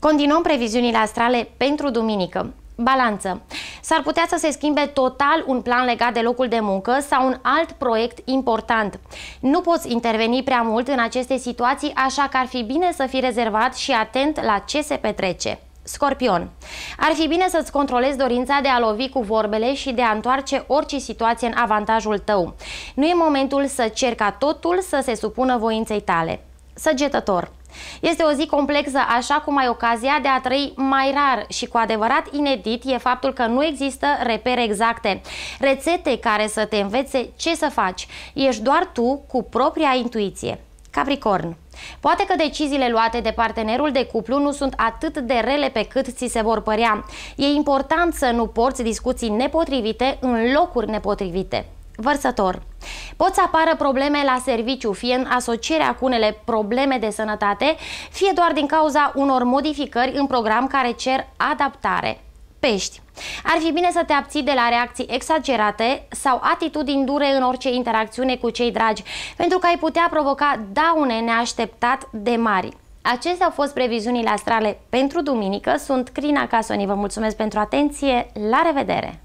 Continuăm previziunile astrale pentru duminică. Balanță. S-ar putea să se schimbe total un plan legat de locul de muncă sau un alt proiect important. Nu poți interveni prea mult în aceste situații, așa că ar fi bine să fii rezervat și atent la ce se petrece. Scorpion. Ar fi bine să-ți controlezi dorința de a lovi cu vorbele și de a întoarce orice situație în avantajul tău. Nu e momentul să cer ca totul să se supună voinței tale. Săgetător. Este o zi complexă, așa cum ai ocazia de a trăi mai rar și cu adevărat inedit e faptul că nu există repere exacte, rețete care să te învețe ce să faci. Ești doar tu cu propria intuiție. Capricorn. Poate că deciziile luate de partenerul de cuplu nu sunt atât de rele pe cât ți se vor părea. E important să nu porți discuții nepotrivite în locuri nepotrivite. Vărsător. Pot să apară probleme la serviciu, fie în asocierea cu unele probleme de sănătate, fie doar din cauza unor modificări în program care cer adaptare. Pești. Ar fi bine să te abții de la reacții exagerate sau atitudini dure în orice interacțiune cu cei dragi, pentru că ai putea provoca daune neașteptat de mari. Acestea au fost previziunile astrale pentru duminică. Sunt Crina Casoni. Vă mulțumesc pentru atenție. La revedere!